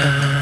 Uh...